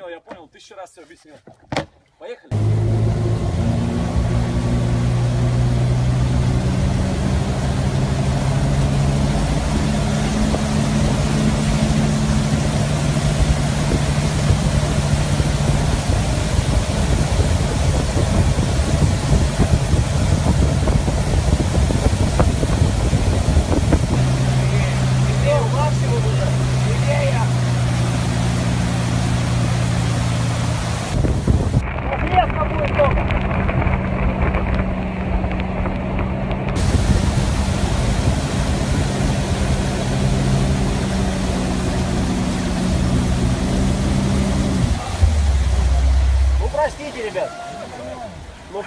понял, я понял. Тысячу раз все объяснил. Поехали. простите, ребят. Ну,